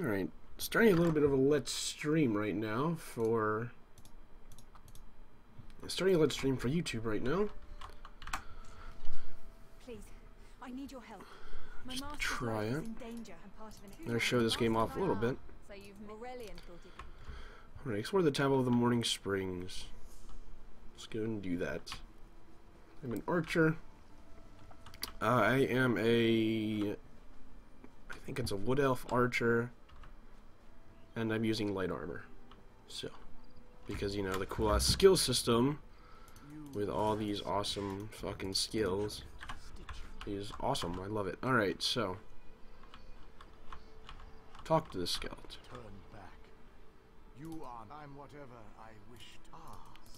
Alright, starting a little bit of a let's stream right now for... Starting a let's stream for YouTube right now. Please, I need your help. My Just try is it. in danger and part of an I'm gonna show this game off a little bit. So you've Aurelian thought it could Alright, explore the Temple of the Morning Springs. Let's go and do that. I'm an archer. Uh, I am a... I think it's a Wood Elf archer. And I'm using light armor. So, because, you know, the cool ass skill system with all these awesome fucking skills is awesome. I love it. Alright, so. Talk to the skeleton. Turn back. You are. I'm whatever I wished. Ah,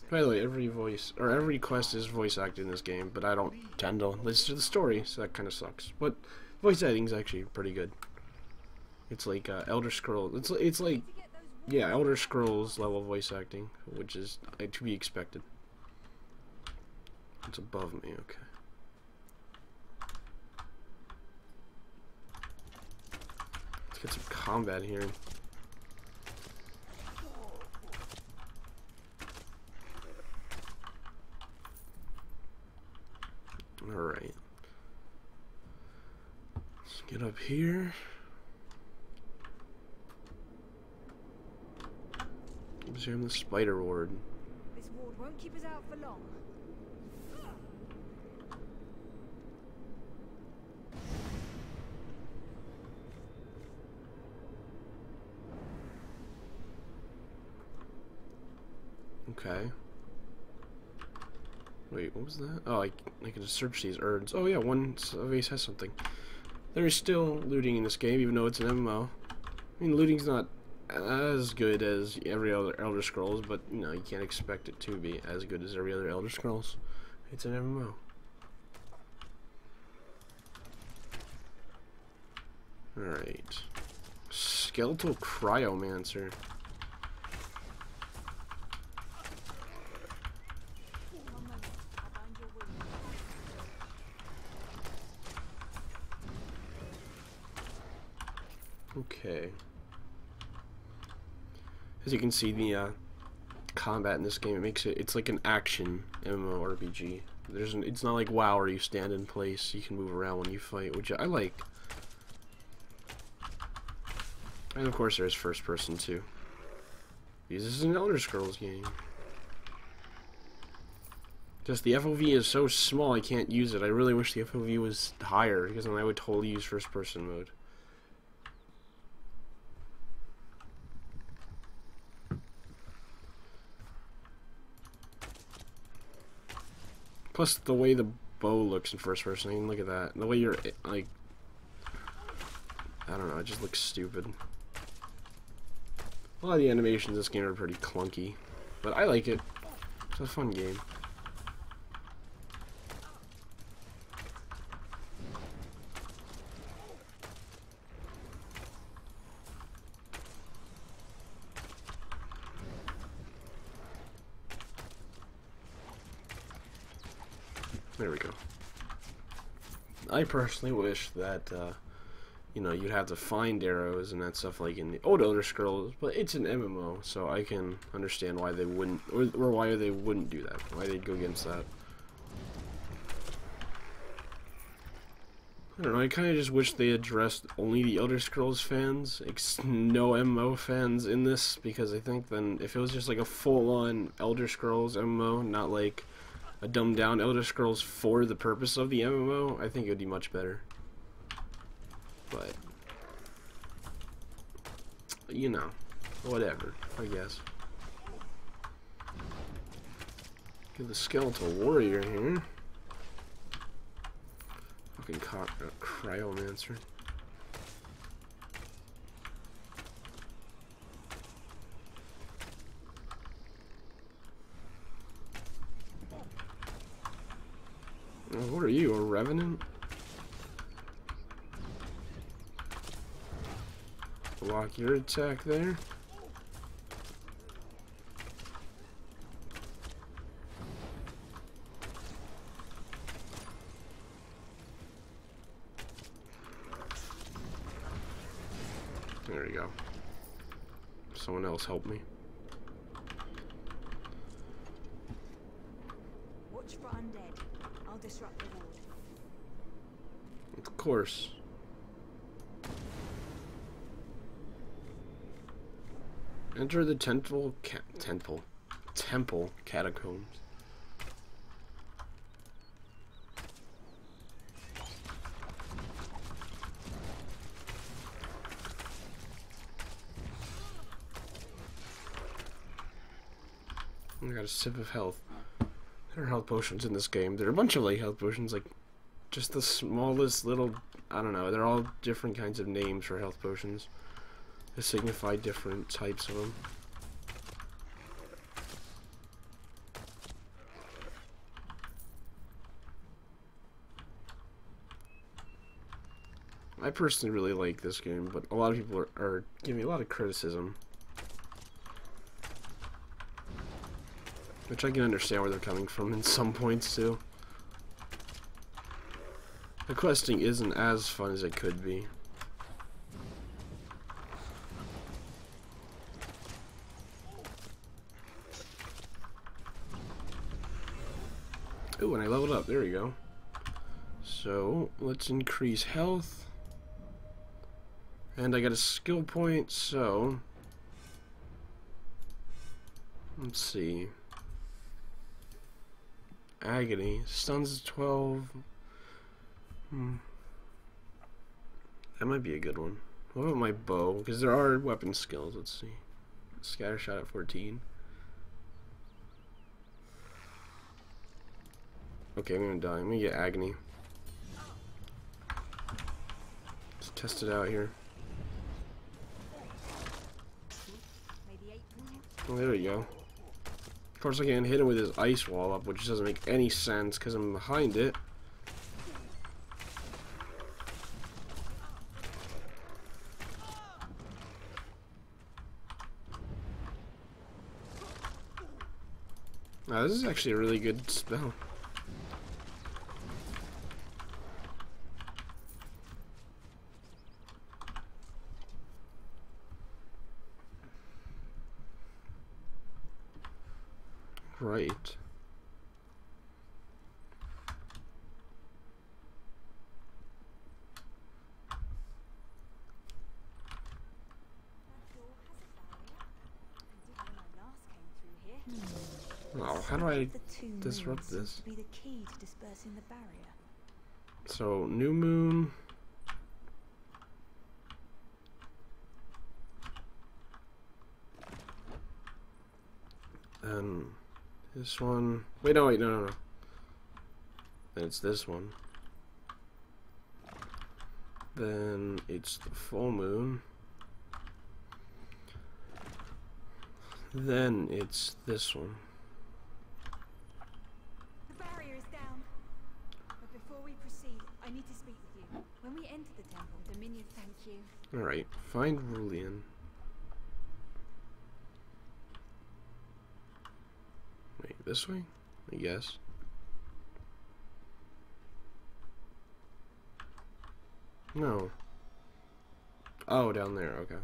By the way, every voice or every quest is voice acted in this game, but I don't tend to listen to the story, so that kind of sucks. But voice acting is actually pretty good. It's like uh, Elder Scrolls. It's it's like yeah, Elder Scrolls level voice acting, which is uh, to be expected. It's above me, okay. Let's get some combat here. Alright. Let's get up here. Observe the spider ward. This ward won't keep us out for long. Okay. Wait, what was that? Oh, I, I can just search these urns. Oh yeah, one these has something. There is still looting in this game, even though it's an MMO. I mean, looting's not as good as every other Elder Scrolls, but you know, you can't expect it to be as good as every other Elder Scrolls. It's an MMO. Alright. Skeletal Cryomancer. One moment, I'll bind your wound. Okay. As you can see, the uh, combat in this game it makes it it's like an action MMORPG. There's an, it's not like WoW where you stand in place, you can move around when you fight, which I like. And of course, there's first person too. Because this is an Elder Scrolls game. Just the FOV is so small, I can't use it. I really wish the FOV was higher, because then I would totally use first person mode. Plus, the way the bow looks in first person, I mean, look at that. The way you're, like, I don't know, it just looks stupid. A lot of the animations in this game are pretty clunky, but I like it. It's a fun game. There we go. I personally wish that, uh, you know, you'd have to find arrows and that stuff like in the old Elder Scrolls, but it's an MMO, so I can understand why they wouldn't, or, or why they wouldn't do that, why they'd go against that. I don't know, I kind of just wish they addressed only the Elder Scrolls fans, no MMO fans in this, because I think then if it was just like a full-on Elder Scrolls MMO, not like a dumbed down Elder Scrolls for the purpose of the MMO, I think it would be much better. But you know, whatever, I guess. Get the skeletal warrior here. Fucking uh, cryomancer. Oh, what are you, a revenant? Block your attack there. There you go. Someone else help me. Watch for undead. I'll disrupt the ward. Of course. Enter the temple, temple, temple catacombs. I got a sip of health. There are health potions in this game. There are a bunch of like health potions, like just the smallest little I don't know, they're all different kinds of names for health potions. They signify different types of them. I personally really like this game, but a lot of people are, are giving me a lot of criticism. Which I can understand where they're coming from in some points too. The questing isn't as fun as it could be. Ooh, and I leveled up. There we go. So, let's increase health. And I got a skill point, so... Let's see. Agony. Stuns 12. Hmm. That might be a good one. What about my bow? Because there are weapon skills. Let's see. Scatter shot at 14. Okay, I'm gonna die. I'm gonna get agony. Let's test it out here. There we go. Of course, I can't hit him with his ice wall up, which doesn't make any sense because I'm behind it. Now, this is actually a really good spell. Right. That door has a barrier. I did when I last came through here. Oh, how do I The two disrupt this? be the key to dispersing the barrier. So, new moon. And this one. Wait, no, wait, no, no, no. Then it's this one. Then it's the full moon. Then it's this one. The barrier is down. But before we proceed, I need to speak with you. When we enter the temple, Dominion, thank you. Alright, find Rulian. Wait, this way? I guess. No. Oh, down there, okay.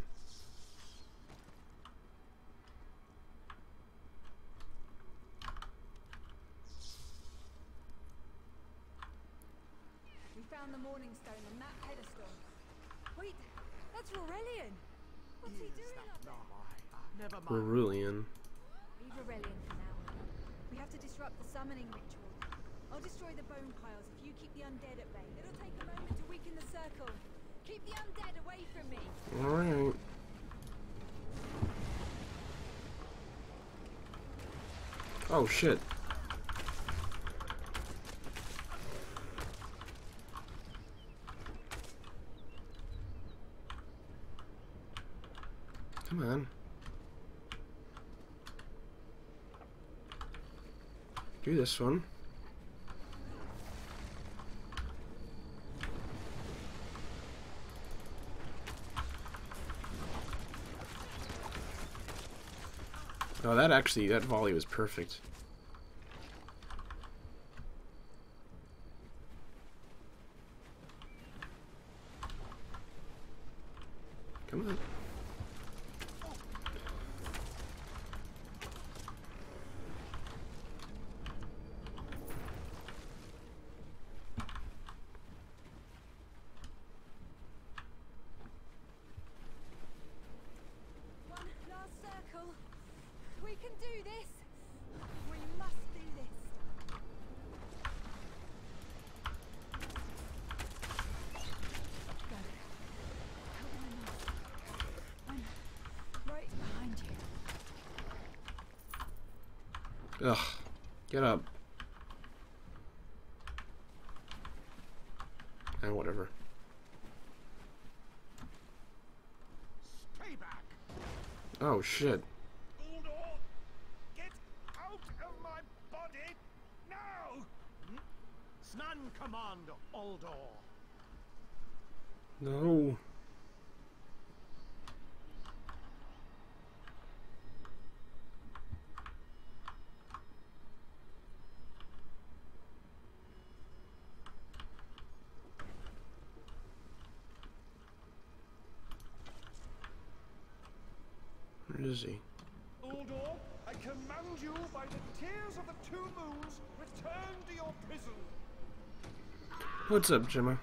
We found the Morning Stone on that pedestal. Wait, that's Aurelian. What's he doing up there? Never Leave Aurelian for now. We have to disrupt the summoning ritual. I'll destroy the bone piles if you keep the undead at bay. It'll take a moment to weaken the circle. Keep the undead away from me. Alright. Oh shit. Come on. Do this one. No, that actually, that volley was perfect. Ugh. Get up. And whatever. Stay back! Oh shit. Uldor! Get out of my body! Now! Snan command, Uldor! No. Where is he? Uldor, I command you by the tears of the two moons, return to your prison! What's up, Gemma?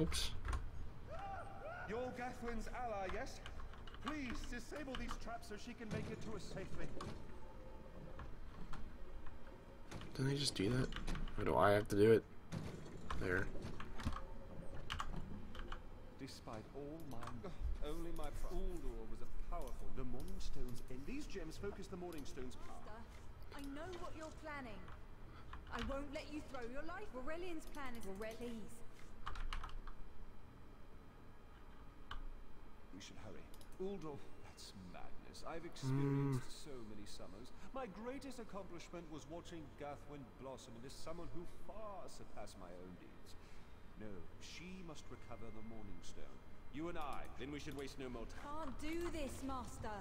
Oops. You're Gathwen's ally, yes? Please disable these traps so she can make it to us safely. Didn't I just do that? Or do I have to do it? There. Despite all my... Only my Uldor was a powerful... The Morning Stones... In these gems focus the Morning Stones power. Master, I know what you're planning. I won't let you throw your life. Aurelian's plan is Aureli's. We should hurry. Uldor, that's madness. I've experienced mm. so many summers. My greatest accomplishment was watching Gathwen blossom into someone who far surpassed my own deeds. No, she must recover the Morning Stone. You and I. Then we should waste no more time. Can't do this, Master.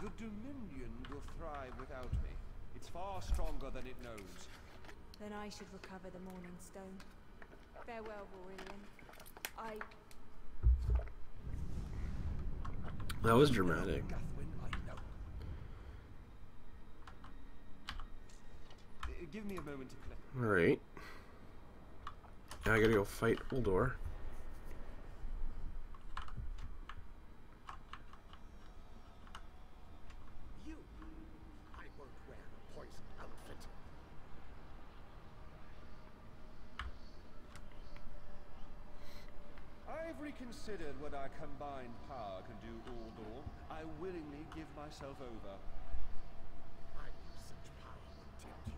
The Dominion will thrive without me. It's far stronger than it knows. Then I should recover the Morning Stone. Farewell, Aurelian. I... That was dramatic. Gathwen, I know. Uh, Give me a moment to collect. Alright. Now I gotta go fight Uldor. You! I won't wear a poison outfit. I've what our combined power can do, Uldor. I willingly give myself over. I knew such power would tempt you.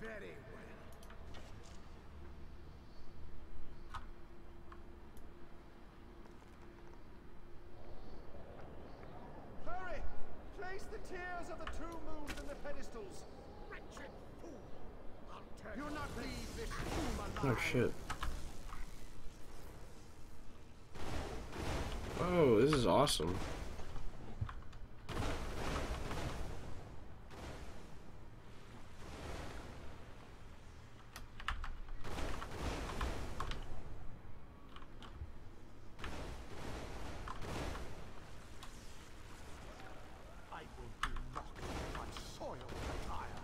Very well. Hurry! Place the tears of the two moons in the pedestals. Wretched fool! You'll not leave this tomb oh, alive. Oh shit. Oh, this is awesome. I will be mocked in my soiled attire.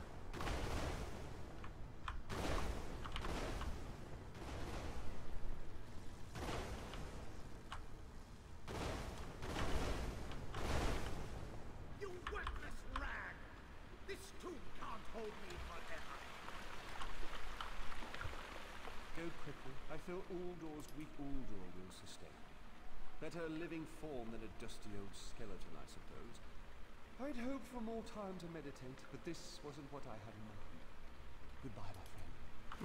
You worthless rag! This tomb can't hold me forever. Go quickly. I feel Uldor's weak Uldor will sustain. Better a living form than a dusty old skeleton, I suppose. I'd hoped for more time to meditate, but this wasn't what I had in mind. Goodbye, my friend.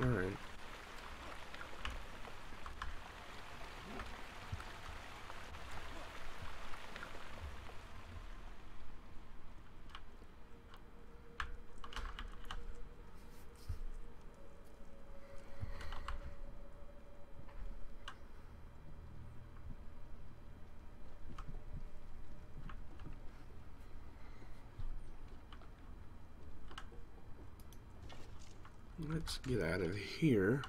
Alright. Let's get out of here.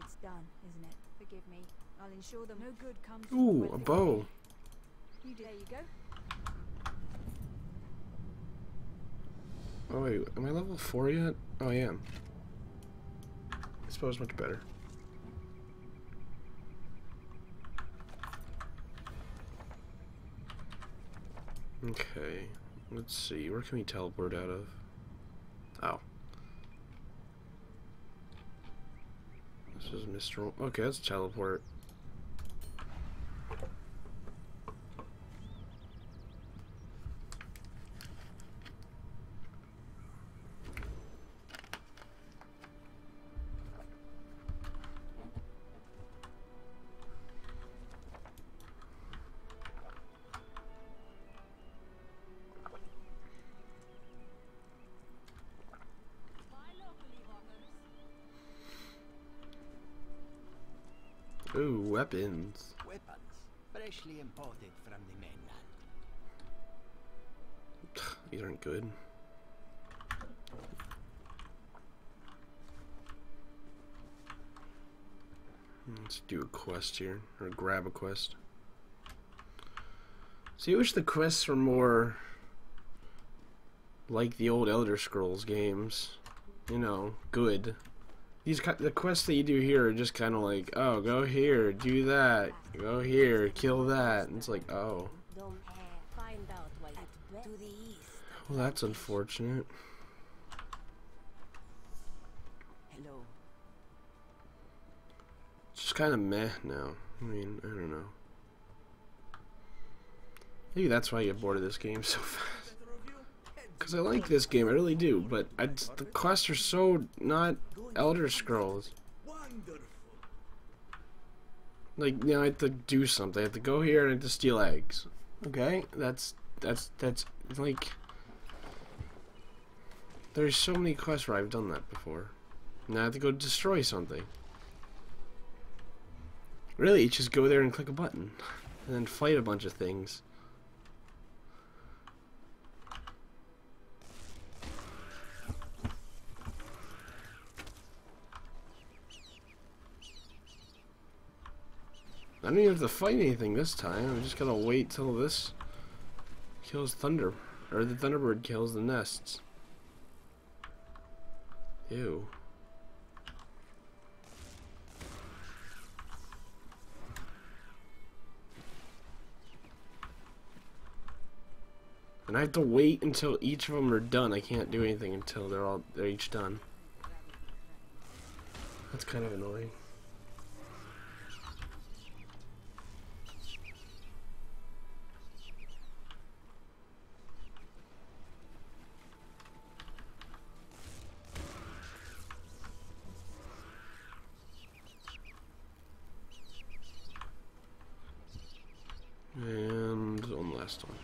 It's done, isn't it? Forgive me. I'll ensure them no good comes Ooh, a bow. You. There you go. Oh wait, am I level 4 yet? Oh, I am. It was much better. Okay, let's see. Where can we teleport out of? Oh. This is Mr. Okay, let's teleport. Weapons. Weapons, freshly imported from the mainland. These aren't good. Hmm, let's do a quest here, or grab a quest. See, I wish the quests were more like the old Elder Scrolls games. You know, good. These the quests that you do here are just kind of like, oh, go here, do that, go here, kill that. And it's like, oh, Don't find out why to the east. well, that's unfortunate. Hello. It's just kind of meh now. I mean, I don't know. Maybe that's why I get bored of this game so fast. Because I like this game, I really do, but I the quests are so not Elder Scrolls. Like, you know, I have to do something. I have to go here and I have to steal eggs. Okay? That's, that's, that's, like... There's so many quests where I've done that before. Now I have to go destroy something. Really, just go there and click a button. And then fight a bunch of things. Don't even have to fight anything this time. I'm just gonna wait till this kills Thunder. Or the Thunderbird kills the nests. Ew. And I have to wait until each of them are done. I can't do anything until they're all they're each done. That's kind of annoying. And one last one.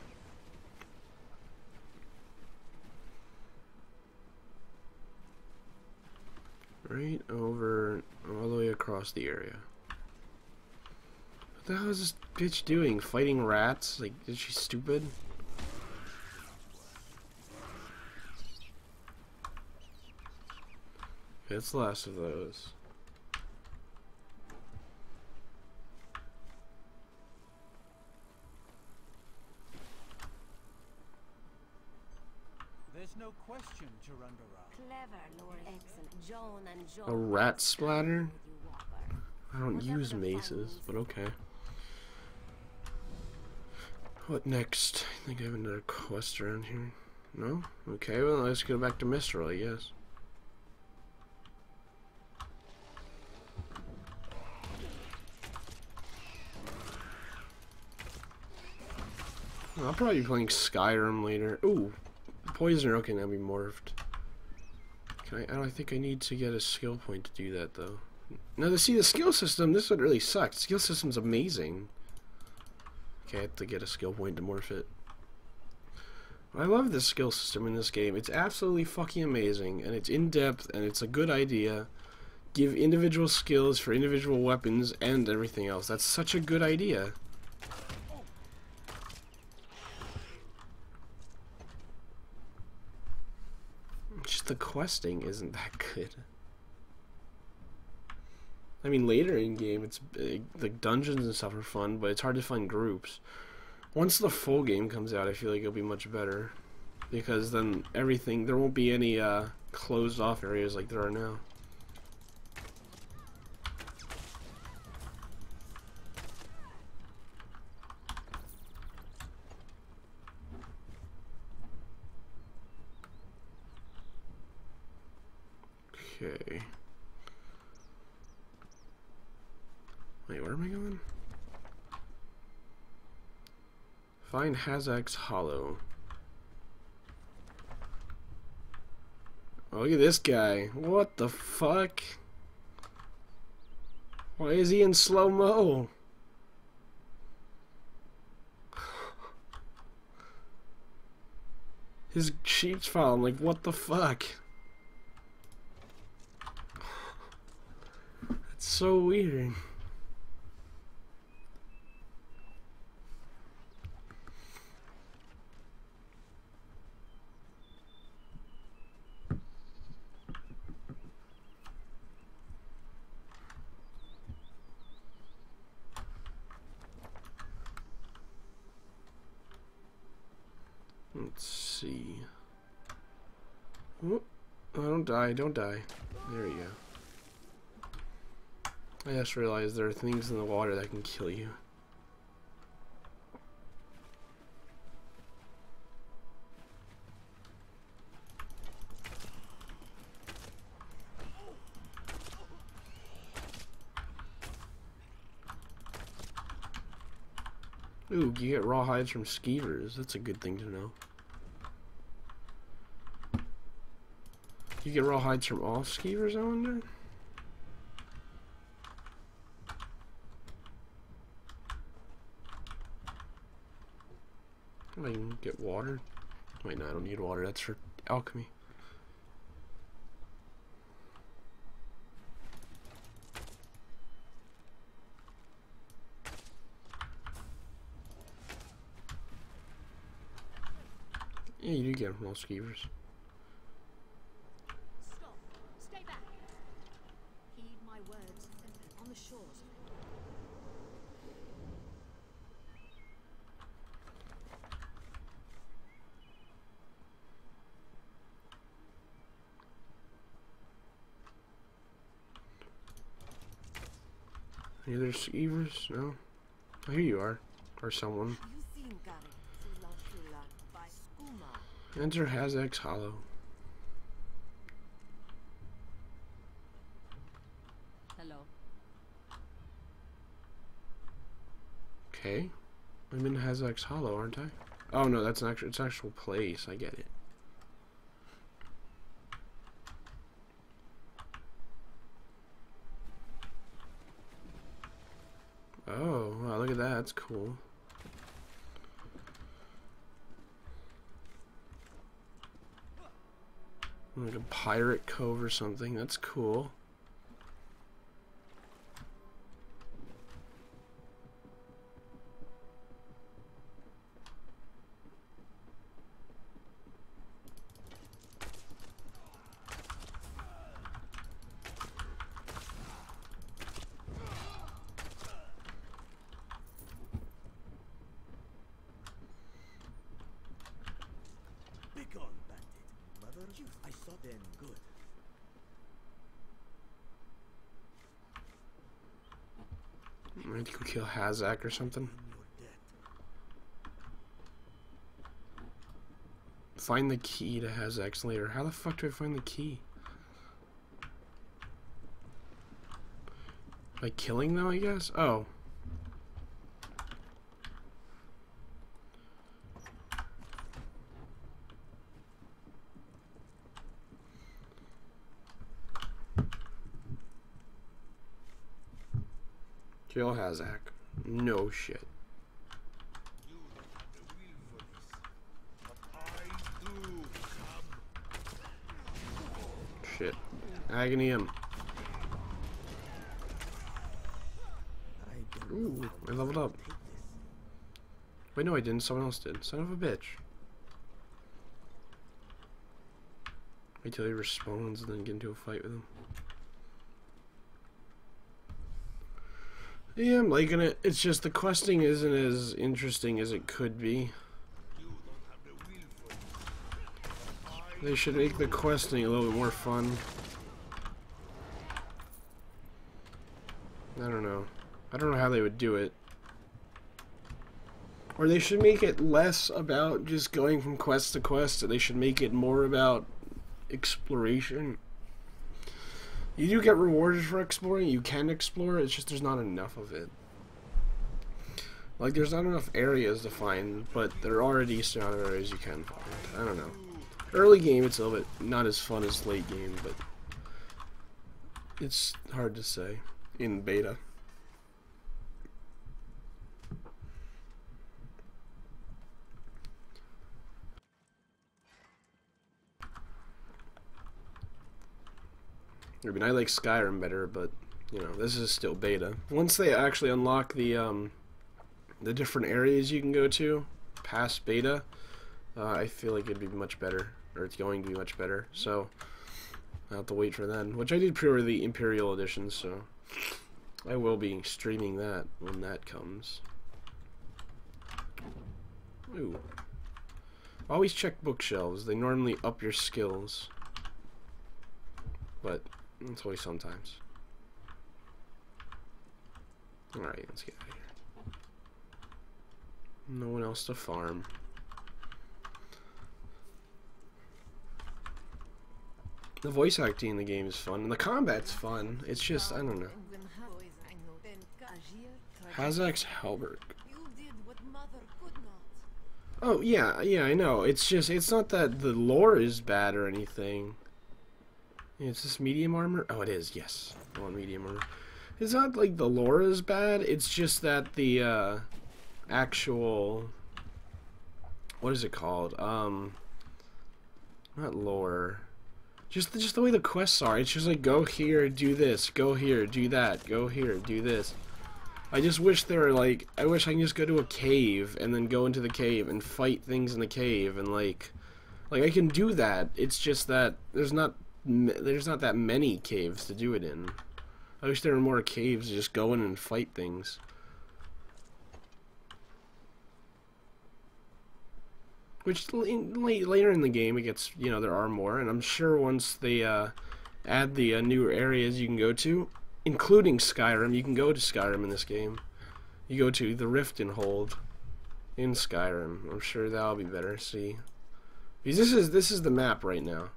Right over, all the way across the area. What the hell is this bitch doing? Fighting rats? Like, is she stupid? It's the last of those. There's no question, Durandara. Clever, Lord. Excellent. Joan and Joan. A rat splatter? I don't use maces, but okay. What next? I think I have another quest around here. No? Okay, well, let's go back to Mistral, I guess. I'll probably be playing Skyrim later. Ooh, Poisoner. Okay, now we morphed. Can I? I don't think I need to get a skill point to do that though. Now to see the skill system, this would really suck. skill system's amazing. Okay, I have to get a skill point to morph it. I love this skill system in this game. It's absolutely fucking amazing, and it's in depth, and it's a good idea. Give individual skills for individual weapons and everything else. That's such a good idea. Just the questing isn't that good. I mean, later in game, it's uh, the dungeons and stuff are fun, but it's hard to find groups. Once the full game comes out, I feel like it'll be much better because then everything there won't be any uh, closed off areas like there are now. Okay. Wait, where am I going? Find Hazak's Hollow. Oh, look at this guy. What the fuck? Why is he in slow-mo? His sheep's falling. Like, what the fuck? That's so weird. Let's see. Oh, don't die, don't die. There you go. I just realized there are things in the water that can kill you. Ooh, you get raw hides from skeevers. That's a good thing to know. You get raw hides from all skeevers, I wonder? I can get water. Wait, no, I don't need water. That's for alchemy. Yeah, you do get them from all skeevers. Stop. Stay back. Heed my words. On the shores. Any other skeevers? No? Oh, here you are. Or someone. You seen Gary? Silantula by Skuma. Enter Hazak's Hollow. Okay. I'm in Hazak's Hollow, aren't I? Oh no, that's an actual it's an actual place, I get it. Oh, wow, look at that, that's cool. Like a pirate cove or something, that's cool. Begone, bandit. Mother, I saw them good. I Hazak or something. Find the key to Hazak's lair. How the fuck do I find the key? By killing them, I guess? Oh. Kill Hazak. No shit. Shit. Agony him. Ooh, I leveled up. Wait, no, I didn't. Someone else did. Son of a bitch. Wait till he respawns and then get into a fight with him. Yeah, I'm liking it. It's just the questing isn't as interesting as it could be. They should make the questing a little bit more fun. I don't know. I don't know how they would do it. Or they should make it less about just going from quest to quest. They should make it more about exploration. You do get rewarded for exploring. You can explore. It's just there's not enough of it. Like there's not enough areas to find, but there are decent amount of areas you can find. I don't know. Early game, it's a little bit not as fun as late game, but it's hard to say in beta. I mean, I like Skyrim better, but you know, this is still beta. Once they actually unlock the um, the different areas you can go to past beta, uh, I feel like it'd be much better, or it's going to be much better. So I have to wait for then. Which I did pre-order the Imperial Edition, so I will be streaming that when that comes. Ooh. Always check bookshelves. They normally up your skills. But it's only sometimes. Alright, let's get out of here. No one else to farm. The voice acting in the game is fun, and the combat's fun. It's just, I don't know. Hazak's Halberd. Oh, yeah, yeah, I know. It's just, it's not that the lore is bad or anything. Is this medium armor? Oh, it is, yes. Want medium armor. It's not like the lore is bad, it's just that the, uh, actual... What is it called? Um... Not lore. Just, just the way the quests are. It's just like, go here, do this. Go here, do that. Go here, do this. I just wish there were, like... I wish I can just go to a cave, and then go into the cave, and fight things in the cave, and, like... Like, I can do that. It's just that there's not there's not that many caves to do it in. I wish there were more caves to just go in and fight things. Which later in the game it gets, you know, there are more, and I'm sure once they uh, add the uh, new areas you can go to, including Skyrim, you can go to Skyrim in this game. You go to the Rift and Hold in Skyrim. I'm sure that'll be better. See, because this is this is the map right now.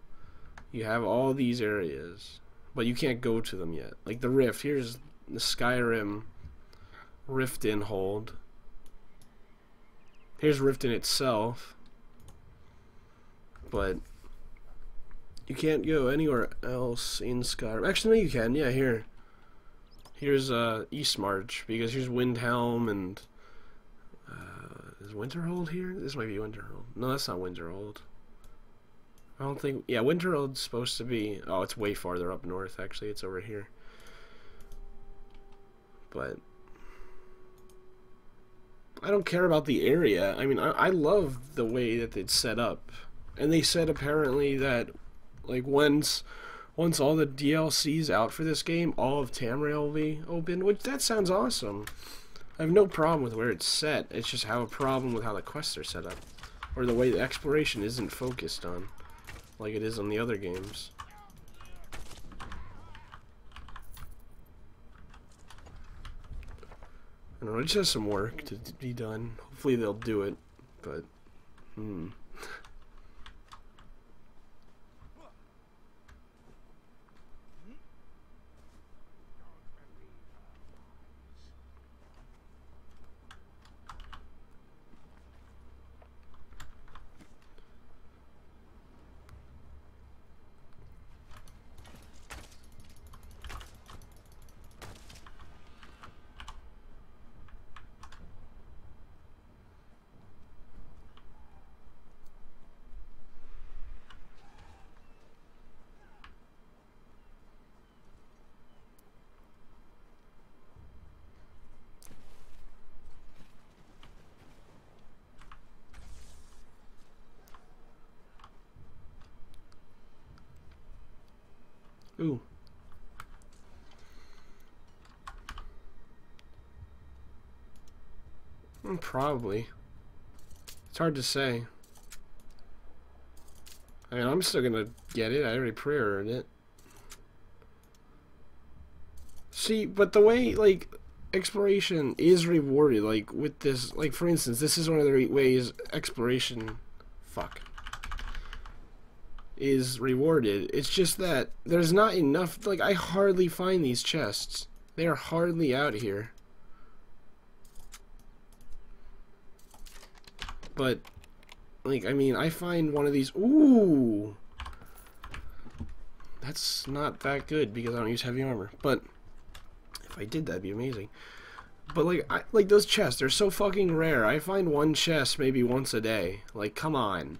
You have all these areas, but you can't go to them yet. Like the Rift, here's the Skyrim Riften hold. Here's Riften itself, but you can't go anywhere else in Skyrim. Actually, no, you can. Yeah, here. Here's uh, Eastmarch, because here's Windhelm and... Uh, is Winterhold here? This might be Winterhold. No, that's not Winterhold. I don't think... Yeah, Winterhold's supposed to be... Oh, it's way farther up north, actually. It's over here. But... I don't care about the area. I mean, I, I love the way that it's set up. And they said apparently that, like, once once all the DLC's out for this game, all of Tamriel will be open, which that sounds awesome. I have no problem with where it's set. It's just have a problem with how the quests are set up. Or the way the exploration isn't focused on like it is on the other games. I don't know, it just has some work to be done. Hopefully they'll do it, but, hmm. Ooh. Mm, probably. It's hard to say. I mean, I'm still gonna get it. I already pre-ordered it. See, but the way, like, exploration is rewarded, like, with this, like, for instance, this is one of the ways exploration... Fuck. Is rewarded. It's just that there's not enough. Like, I hardly find these chests. They are hardly out here. But, like, I mean, I find one of these. Ooh! That's not that good because I don't use heavy armor. But, if I did, that'd be amazing. But like, I, like those chests, they're so fucking rare. I find one chest maybe once a day. Like, come on.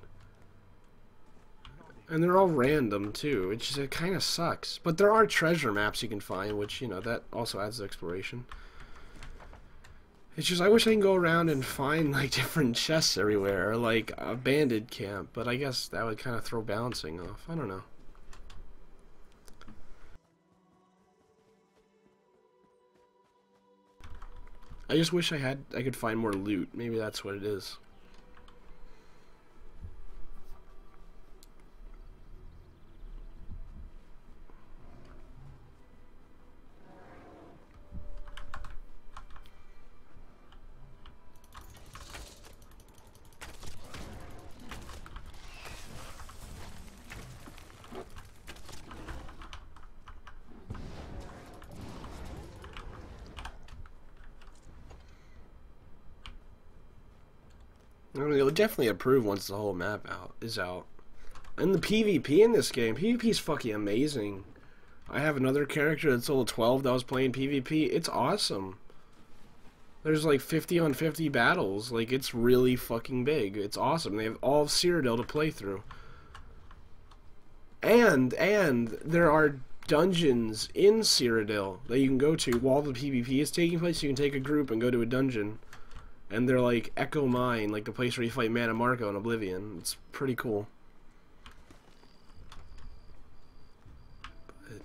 And they're all random too. It just it kind of sucks. But there are treasure maps you can find, which you know that also adds to exploration. It's just I wish I can go around and find like different chests everywhere, or like a banded camp. But I guess that would kind of throw balancing off. I don't know. I just wish I had I could find more loot. Maybe that's what it is. Mean, definitely improve once the whole map out is out. And the PvP in this game, PvP is fucking amazing. I have another character that's level 12 that was playing PvP. It's awesome. There's like 50 on 50 battles. Like, it's really fucking big. It's awesome. They have all of Cyrodiil to play through. And, and, there are dungeons in Cyrodiil that you can go to while the PvP is taking place. You can take a group and go to a dungeon and they're like Echo Mine, like the place where you fight Mannimarco in Oblivion. It's pretty cool. But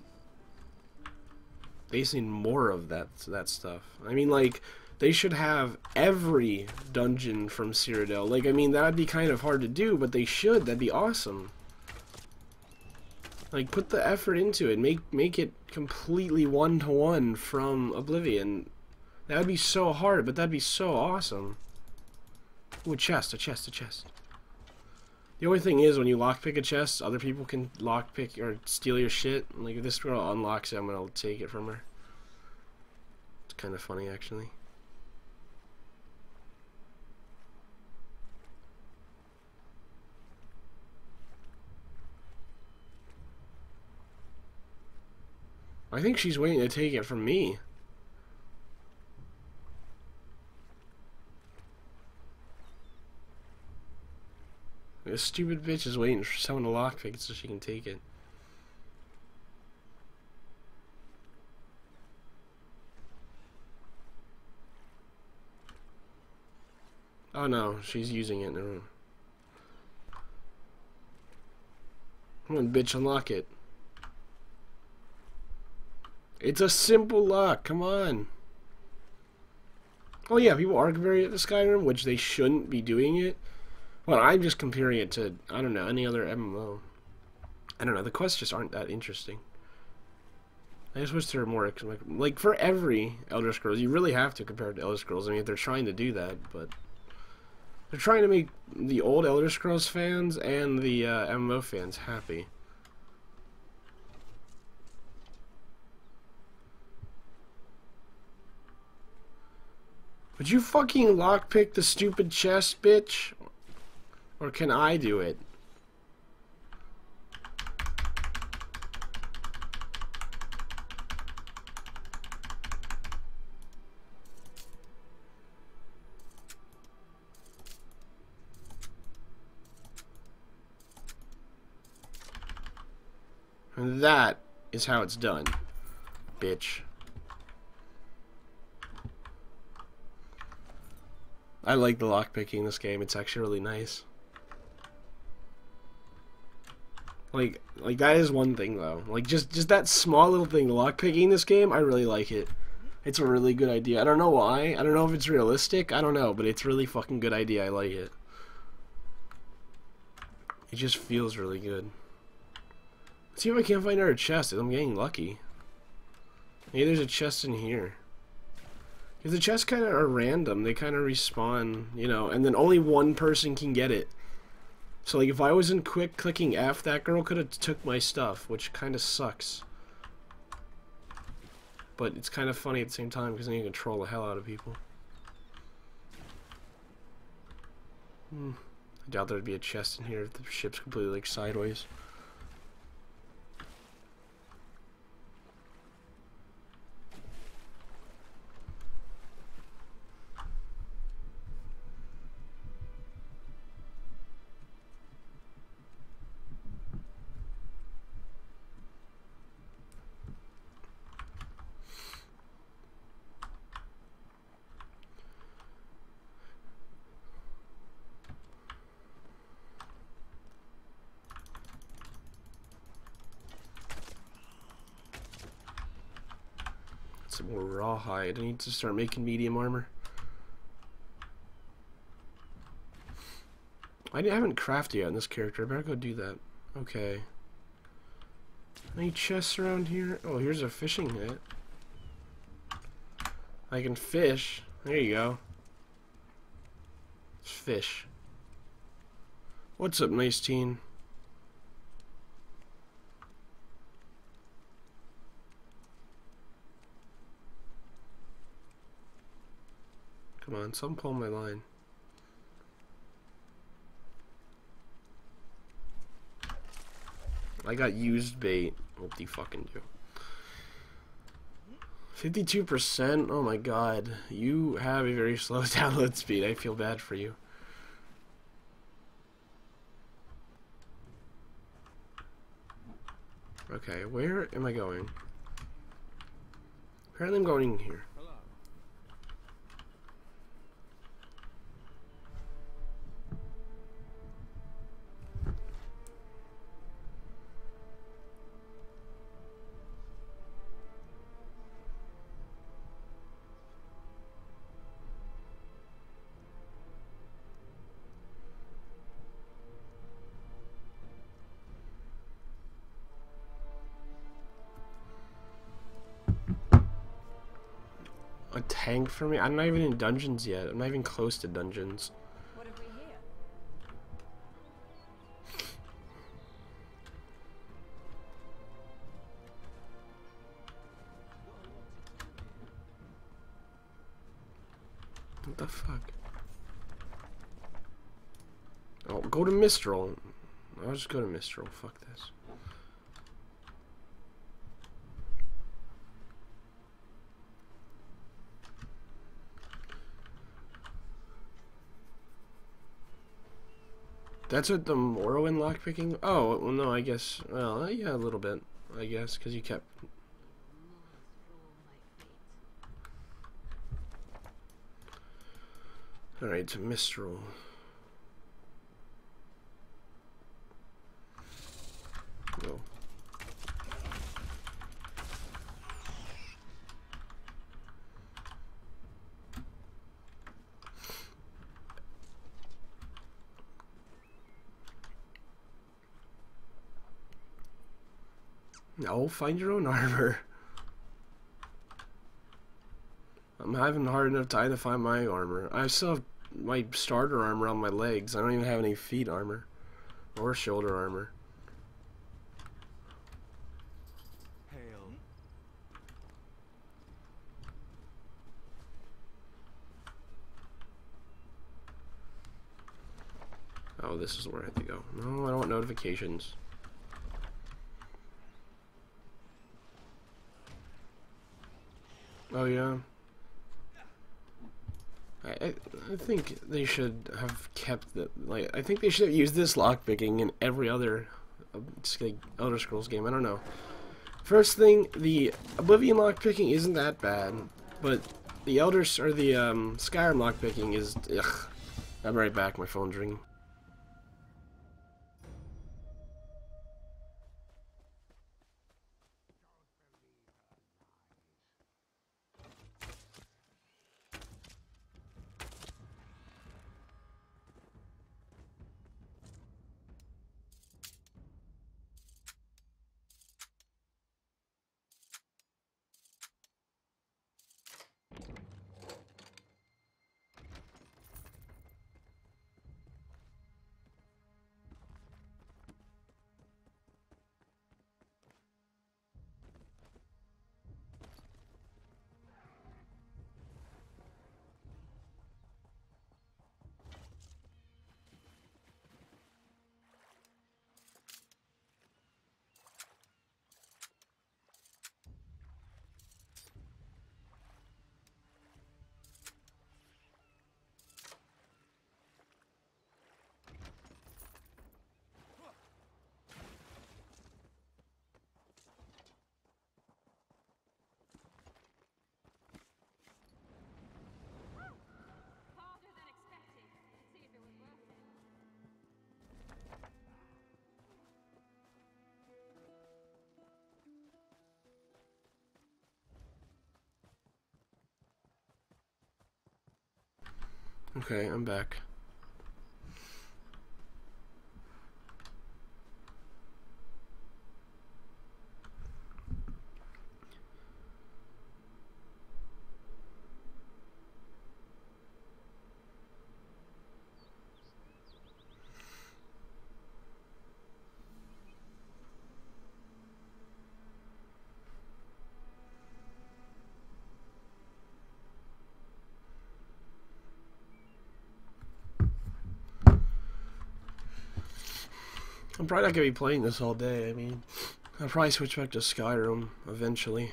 they just more of that that stuff. I mean, like they should have every dungeon from Cyrodiil. Like, I mean, that'd be kind of hard to do, but they should. That'd be awesome. Like, put the effort into it. Make make it completely one to one from Oblivion. That would be so hard, but that'd be so awesome. Ooh, a chest, a chest, a chest. The only thing is, when you lockpick a chest, other people can lockpick or steal your shit. Like, if this girl unlocks it, I'm gonna take it from her. It's kind of funny, actually. I think she's waiting to take it from me. This stupid bitch is waiting for someone to lockpick it so she can take it. Oh no, she's using it. No. Come on, bitch, unlock it. It's a simple lock, come on. Oh yeah, people are very at the Skyrim, which they shouldn't be doing it. Well, I'm just comparing it to, I don't know, any other MMO. I don't know, the quests just aren't that interesting. I just wish there were more, like, like for every Elder Scrolls, you really have to compare it to Elder Scrolls. I mean, they're trying to do that, but they're trying to make the old Elder Scrolls fans and the uh, MMO fans happy. Would you fucking lockpick the stupid chest, bitch? Or can I do it? And that is how it's done, bitch. I like the lockpicking in this game. It's actually really nice. Like, like that is one thing though. Like just just that small little thing, lockpicking this game, I really like it. It's a really good idea. I don't know why. I don't know if it's realistic. I don't know, but it's really fucking good idea. I like it. It just feels really good. Let's see if I can't find another chest. I'm getting lucky. Maybe there's a chest in here. Because the chests kind of are random. They kind of respawn, you know, and then only one person can get it. So like if I wasn't quick clicking F, that girl could have took my stuff, which kind of sucks. But it's kind of funny at the same time because then you can troll the hell out of people. Hmm. I doubt there'd be a chest in here if the ship's completely like sideways. Some more rawhide. I need to start making medium armor. I haven't crafted yet in this character. I better go do that. Okay. Any chests around here? Oh, here's a fishing net. I can fish. There you go. Fish. What's up, nice teen? Come on, some pull my line. I got used bait. What do you fucking do? 52%? Oh my god. You have a very slow download speed. I feel bad for you. Okay, where am I going? Apparently I'm going here. For me? I'm not even in dungeons yet. I'm not even close to dungeons. What have we here? What the fuck? Oh, go to Mistral. I'll just go to Mistral. Fuck this. That's what the Morrowind lockpicking? Oh, well, no, I guess. Well, yeah, a little bit. I guess, because you kept. Alright, so Mistral. Go. No, find your own armor. I'm having a hard enough time to find my armor. I still have my starter armor on my legs. I don't even have any feet armor. Or shoulder armor. Hail. Oh, this is where I have to go. No, I don't want notifications. Oh yeah. I, I think they should have kept the like I think they should have used this lockpicking in every other uh, like Elder Scrolls game. I don't know. First thing, the Oblivion lockpicking isn't that bad, but the Elder or the um, Skyrim lockpicking is ugh. I'm right back. My phone's ringing. Okay, I'm back. I'm probably not gonna be playing this all day. I mean, I'll probably switch back to Skyrim eventually.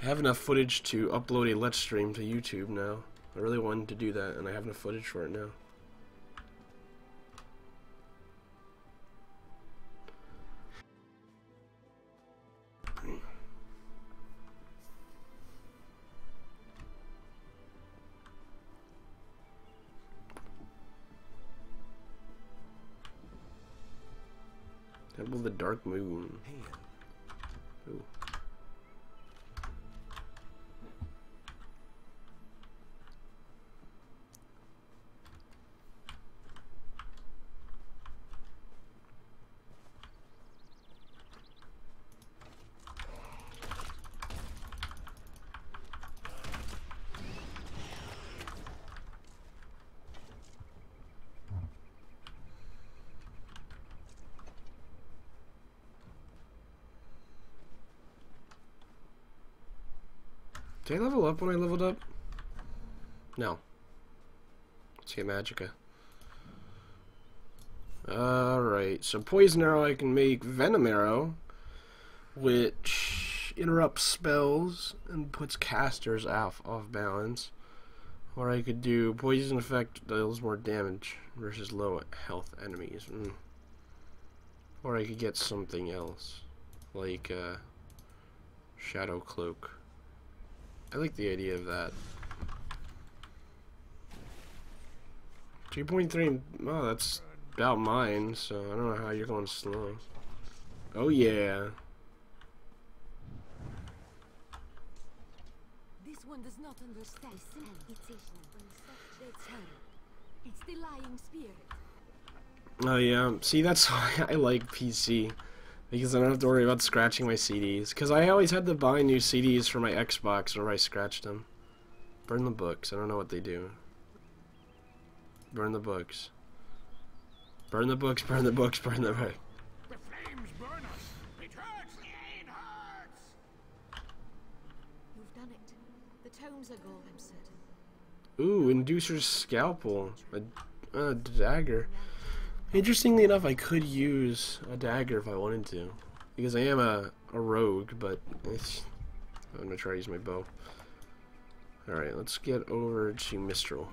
I have enough footage to upload a Let's Stream to YouTube now. I really wanted to do that, and I have enough footage for it now. Dark Moon. Ooh. Did I level up when I leveled up? No. Let's get Magicka. Alright, so Poison Arrow I can make Venom Arrow, which interrupts spells and puts casters off, off balance. Or I could do Poison Effect deals more damage versus low health enemies. Mm. Or I could get something else, like uh, Shadow Cloak. I like the idea of that. 2.3, oh, that's about mine, so I don't know how you're going slow. Oh, yeah. This one does not understand. It's It's her. It's the lying spirit. Oh, yeah. See, that's why I like PC. Because I don't have to worry about scratching my CDs. Because I always had to buy new CDs for my Xbox whenever I scratched them. Burn the books. I don't know what they do. Burn the books. Burn the books, burn the books, burn the books. The flames burn us. It hurts. It hurts. You've done it. The tomes are gone, I'm certain. Ooh, Inducer's Scalpel. A, a dagger. Interestingly enough, I could use a dagger if I wanted to. Because I am a, a rogue, but I'm going to try to use my bow. Alright, let's get over to Mistral.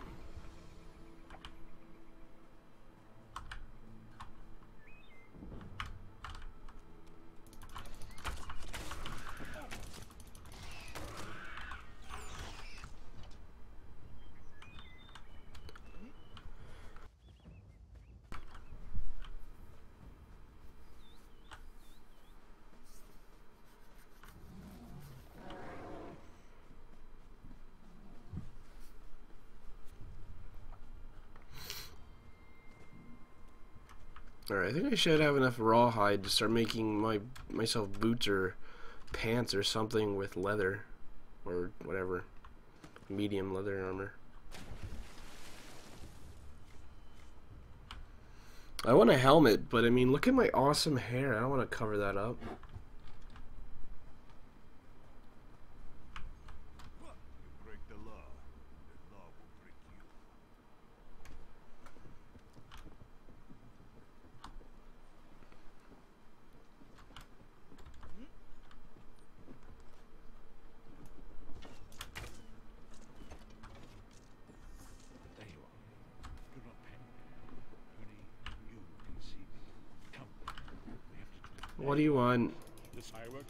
Alright, I think I should have enough rawhide to start making my myself boots or pants or something with leather. Or whatever. Medium leather armor. I want a helmet, but I mean, look at my awesome hair. I don't want to cover that up. You break the law. The law will break you. There you are. Do not panic. Only you can see me. Come. We have to talk. What do you want? This firework?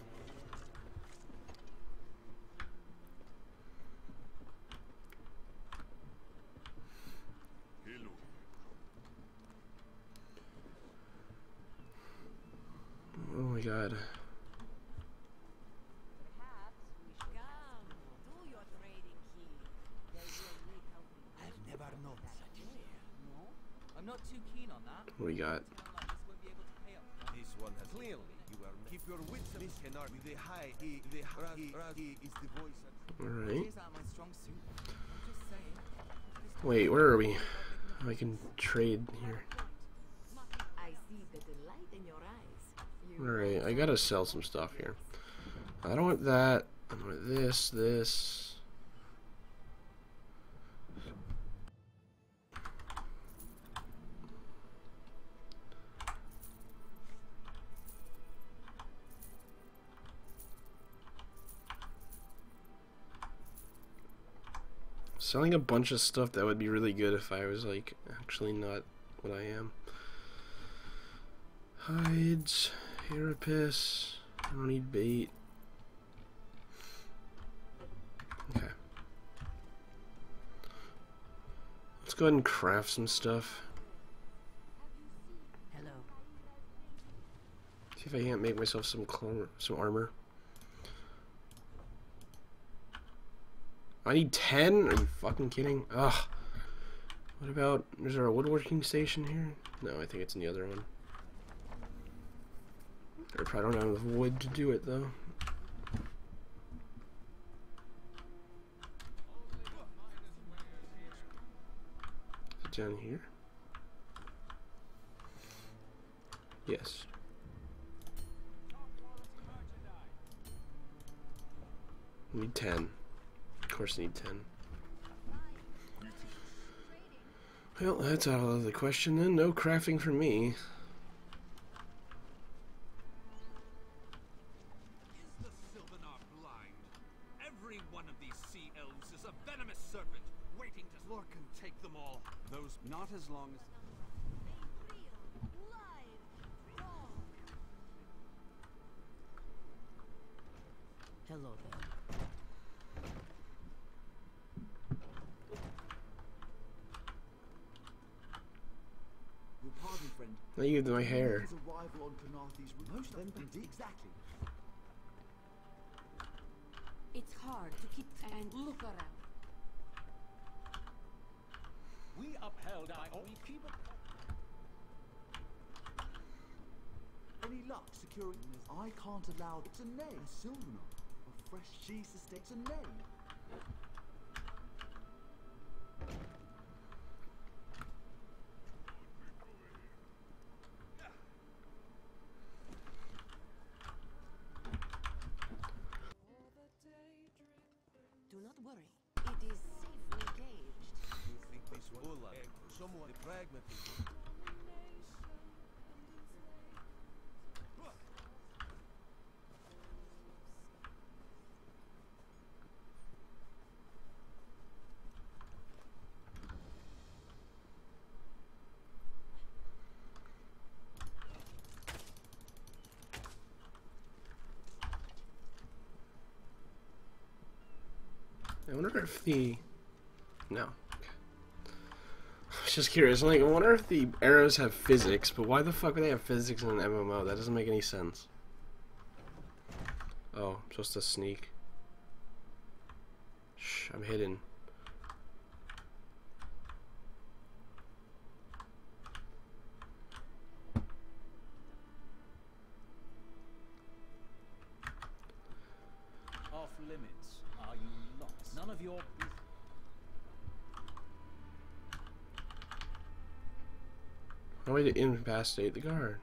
Hello. bad. Perhaps we should come. Do your trading here. They will need helping. I've never known such a fear. No, I'm not too keen on that. What do we got? Someone like this won't be able to pay up. This one has clearly you are keep your wits about cannot with the high he the high he is the voice Alright. These are my strong suit. I'm just saying. This Wait, where are we? Oh, I can trade here. Alright, I gotta sell some stuff here. I don't want that. I want this, this. Selling a bunch of stuff that would be really good if I was like actually not what I am. Hides, Carapace. I don't need bait. Okay. Let's go ahead and craft some stuff. Hello. See if I can't make myself some clone, some armor. I need 10? Are you fucking kidding? Ugh. What about, is there a woodworking station here? No, I think it's in the other one. I probably don't have enough wood to do it though. Is it down here? Yes. Need 10. Course, need 10. Well, that's out of the question then. No crafting for me. Hello there. Your pardon, friend. I give them my hair. His arrival on Khenarthi's Roost. Most of them indeed. Exactly. It's hard to keep and look around. We upheld our own keep Any luck securing this? I can't allow it's a name. Sylvanar. A fresh cheese estate's a name. Do not worry. It is safely caged. You think this will somewhat the pragmatism. I wonder if the no. I was just curious. Like, I wonder if the arrows have physics, but why the fuck would they have physics in an MMO? That doesn't make any sense. Oh, I'm supposed to sneak. Shh, I'm hidden. Off limits. Are you lost? None of your. No way to incapacitate the guard.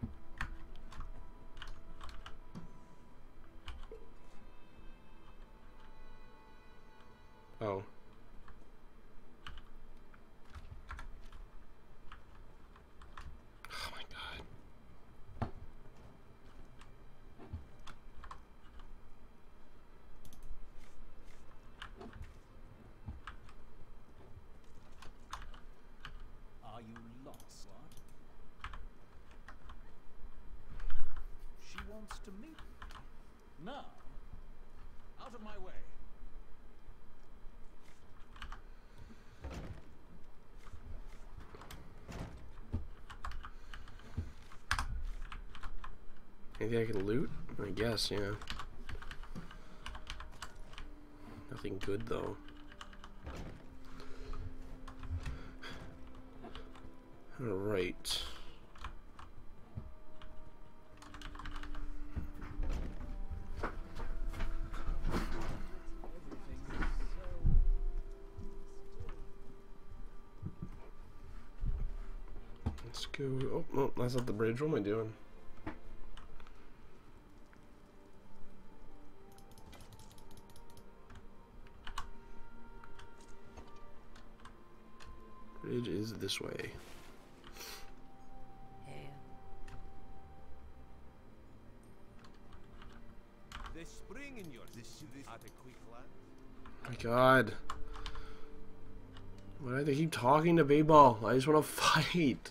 Maybe I can loot? I guess, yeah. Nothing good, though. Alright. Let's go. Oh, no, that's not the bridge. What am I doing? this way. My god. Why do they keep talking to Bayball? I just want to fight.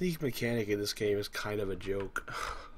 sneak mechanic in this game is kind of a joke.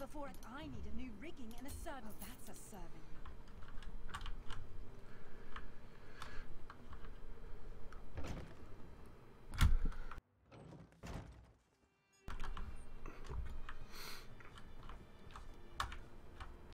Before it, I need a new rigging and a service.